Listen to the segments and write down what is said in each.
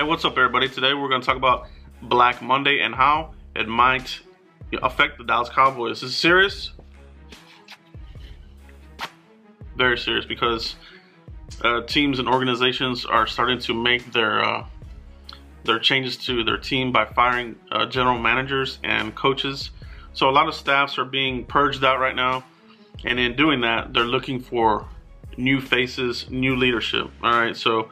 Hey, what's up everybody? Today we're going to talk about Black Monday and how it might affect the Dallas Cowboys. Is serious? Very serious because uh, teams and organizations are starting to make their uh, their changes to their team by firing uh, general managers and coaches. So a lot of staffs are being purged out right now, and in doing that, they're looking for new faces, new leadership. All right, so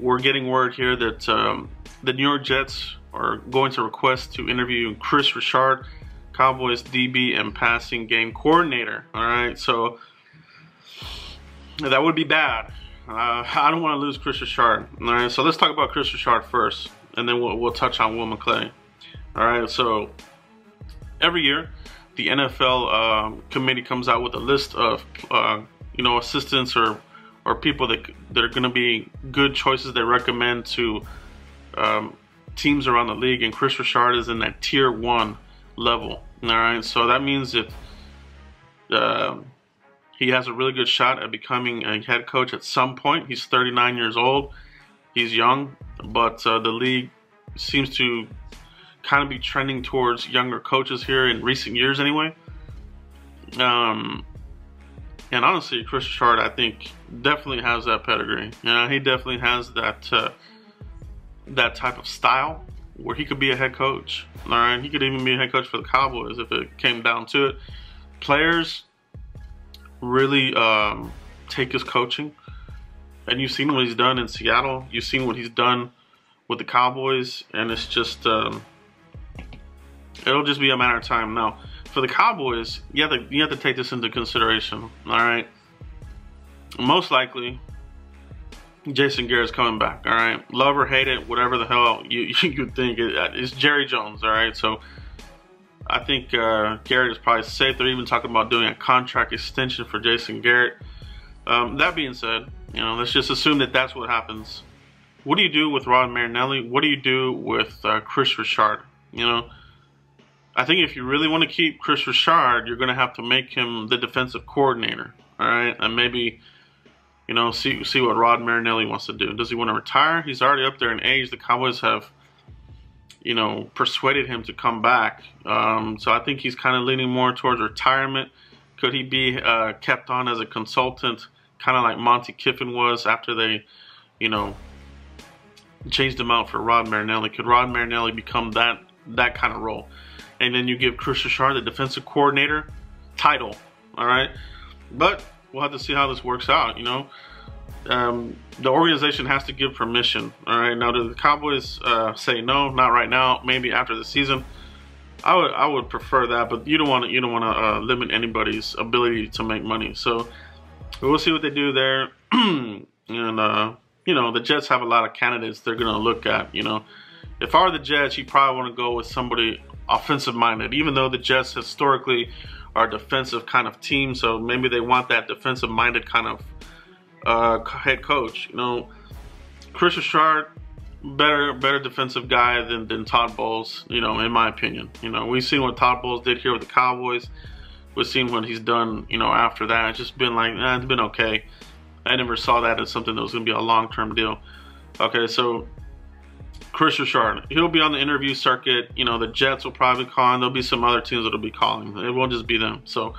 we're getting word here that um, the New York Jets are going to request to interview Kris Richard, Cowboys DB and passing game coordinator. All right, so that would be bad. Uh, I don't want to lose Kris Richard. All right, so let's talk about Kris Richard first, and then we'll, we'll touch on Will McClay. All right, so every year the NFL um, committee comes out with a list of uh, you know assistants or or people that that are going to be good choices they recommend to um, teams around the league, and Kris Richard is in that tier one level. All right, so that means if uh, he has a really good shot at becoming a head coach at some point. He's 39 years old. He's young, but uh, the league seems to kind of be trending towards younger coaches here in recent years, anyway. Um, and honestly, Kris Richard, I think, definitely has that pedigree. You know, he definitely has that uh, that type of style where he could be a head coach. All right, he could even be a head coach for the Cowboys if it came down to it. Players really um, take his coaching. And you've seen what he's done in Seattle. You've seen what he's done with the Cowboys, and it's just um, it'll just be a matter of time. Now, for the Cowboys, you have to you have to take this into consideration. All right, most likely, Jason Garrett's coming back. All right, love or hate it, whatever the hell you you think, it, it's Jerry Jones. All right, so I think uh, Garrett is probably safe. They're even talking about doing a contract extension for Jason Garrett. Um, that being said, you know, let's just assume that that's what happens. What do you do with Rod Marinelli? What do you do with uh, Kris Richard? You know, I think if you really want to keep Kris Richard, you're going to have to make him the defensive coordinator. All right, and maybe you know see see what Rod Marinelli wants to do. Does he want to retire? He's already up there in age. The Cowboys have you know, persuaded him to come back. Um, so I think he's kind of leaning more towards retirement. Could he be uh, kept on as a consultant, kind of like Monty Kiffin was after they, you know, changed him out for Rod Marinelli? Could Rod Marinelli become that that kind of role? And then you give Kris Richard the defensive coordinator title. All right, but we'll have to see how this works out. You know um, the organization has to give permission. All right. Now, do the Cowboys uh, say no? Not right now. Maybe after the season. I would I would prefer that, but you don't want to you don't want to uh, limit anybody's ability to make money. So we'll see what they do there. and uh, you know, the Jets have a lot of candidates they're gonna look at. You know, if I were the Jets, you probably want to go with somebody offensive minded. Even though the Jets historically are defensive kind of team, so maybe they want that defensive minded kind of uh, head coach. You know, Kris Richard, better better defensive guy than, than Todd Bowles, you know, in my opinion. You know, we've seen what Todd Bowles did here with the Cowboys. We've seen what he's done, you know, after that. It's just been like, eh, it's been okay. I never saw that as something that was going to be a long-term deal. Okay, so Kris Richard, he'll be on the interview circuit. You know, the Jets will probably call, and there'll be some other teams that'll be calling. It won't just be them. So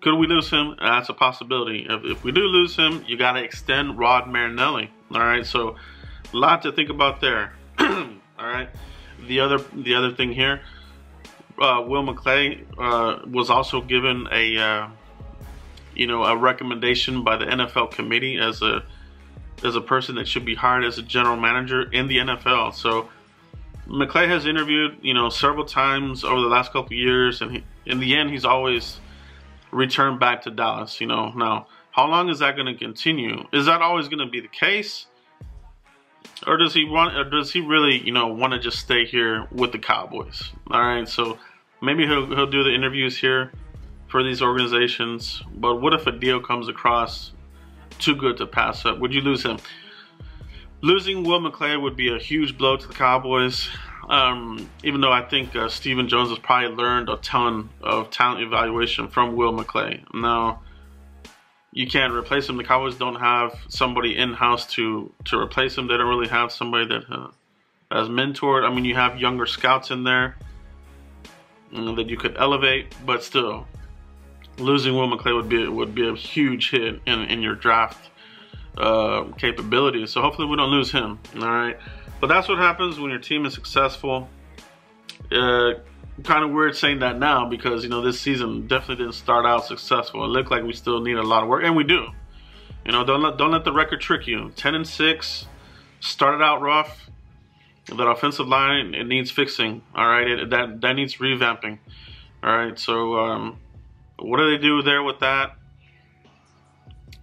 could we lose him? That's a possibility. If, if we do lose him, you got to extend Rod Marinelli. All right, so a lot to think about there. all right, the other the other thing here, uh, Will McClay uh, was also given a uh, you know a recommendation by the NFL committee as a as a person that should be hired as a general manager in the NFL. So McClay has interviewed you know several times over the last couple years, and he, in the end, he's always returned back to Dallas. You know, now how long is that going to continue? Is that always going to be the case? Or does he want? Or does he really, you know, want to just stay here with the Cowboys? All right, so maybe he'll he'll do the interviews here for these organizations. But what if a deal comes across too good to pass up? Would you lose him? Losing Will McClay would be a huge blow to the Cowboys. Um, even though I think uh, Stephen Jones has probably learned a ton of talent evaluation from Will McClay. Now, you can't replace him. The Cowboys don't have somebody in house to to replace him. They don't really have somebody that uh, as mentored. I mean, you have younger scouts in there you know, that you could elevate, but still, losing Will McClay would be would be a huge hit in in your draft uh, capabilities. So hopefully we don't lose him. All right, but that's what happens when your team is successful. Uh, kind of weird saying that now because you know this season definitely didn't start out successful. It looked like we still need a lot of work, and we do. You know, don't let don't let the record trick you. Ten and six, started out rough. That offensive line it needs fixing. All right, it, that that needs revamping. All right, so um, what do they do there with that?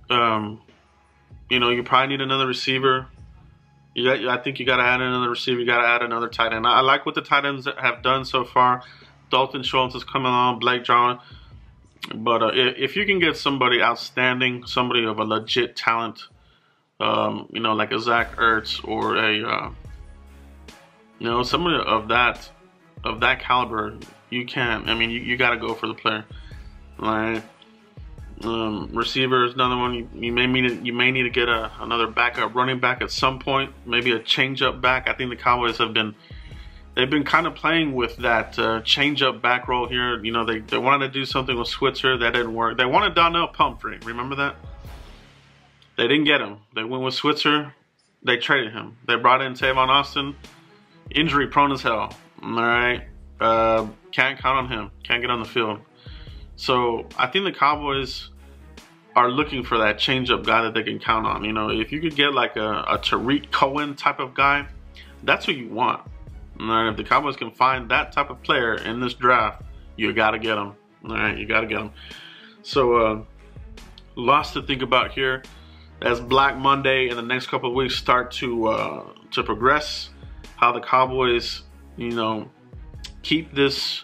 Um, you know, you probably need another receiver. You got, I think you got to add another receiver. You got to add another tight end. I, I, like what the tight ends have done so far. Dalton Schultz is coming on, Blake Jarwin. But uh, if, you can get somebody outstanding, somebody of a legit talent, um, you know, like a Zach Ertz or a, uh, you know, somebody of that of that caliber, you can. I mean, you, you got to go for the player. Right. Um, receiver is another one. You, you, may need you may need to get a, another backup running back at some point. Maybe a change up back. I think the Cowboys have been they've been kind of playing with that uh, change up back role here. You know, they, they wanted to do something with Switzer that didn't work. They wanted Donnel Pumphrey. Remember that? They didn't get him. They went with Switzer. They traded him. They brought in Tavon Austin. Injury prone as hell. All right. Uh, can't count on him. Can't get on the field. So I think the Cowboys are looking for that change-up guy that they can count on. You know, if you could get like a, a Tarik Cohen type of guy, that's who you want. And if the Cowboys can find that type of player in this draft, you got to get them. All right, you got to get them. So, uh, lots to think about here as Black Monday and the next couple of weeks start to uh, to progress. How the Cowboys, you know, keep this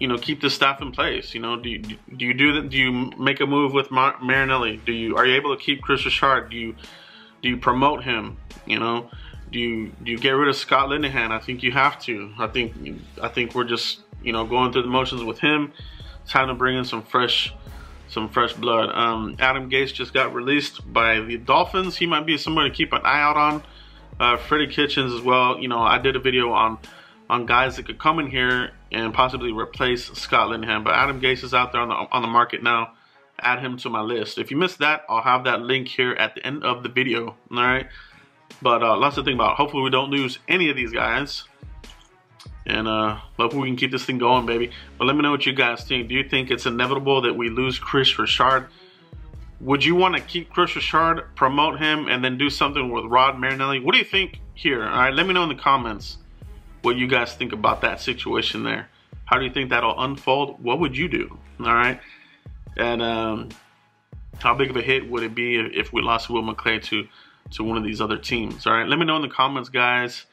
you know keep the staff in place? You know, do you, do you do that? Do you make a move with Mar- Marinelli? Do you are you able to keep Kris Richard? Do you do you promote him? You know, do you do you get rid of Scott Linehan? I think you have to. I think I think we're just you know going through the motions with him. Time to bring in some fresh some fresh blood. Um, Adam Gase just got released by the Dolphins. He might be somebody to keep an eye out on. Uh, Freddie Kitchens as well. You know, I did a video on on guys that could come in here and possibly replace Scott Linehan. But Adam Gase is out there on the on the market now. Add him to my list. If you missed that, I'll have that link here at the end of the video. All right. But uh, lots to think about. Hopefully we don't lose any of these guys. And uh, hopefully we can keep this thing going, baby. But let me know what you guys think. Do you think it's inevitable that we lose Kris Richard? Would you want to keep Kris Richard, promote him, and then do something with Rod Marinelli? What do you think here? All right, let me know in the comments what you guys think about that situation there. How do you think that'll unfold? What would you do? All right. And um, how big of a hit would it be if we lost Will McClay to, to one of these other teams? All right. Let me know in the comments, guys.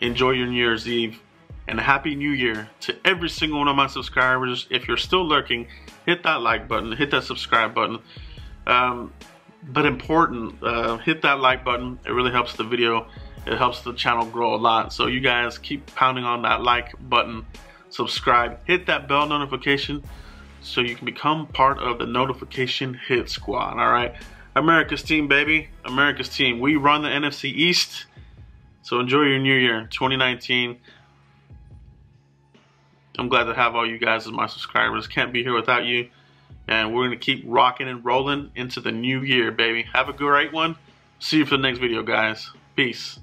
Enjoy your New Year's Eve and happy new year to every single one of my subscribers. If you're still lurking, hit that like button, hit that subscribe button. Um, but important, uh, hit that like button. It really helps the video it helps the channel grow a lot. So you guys keep pounding on that like button, subscribe, hit that bell notification so you can become part of the notification hit squad, all right? America's team, baby. America's team. We run the NFC East. So enjoy your new year, 2019. I'm glad to have all you guys as my subscribers. Can't be here without you. And we're going to keep rocking and rolling into the new year, baby. Have a great one. See you for the next video, guys. Peace.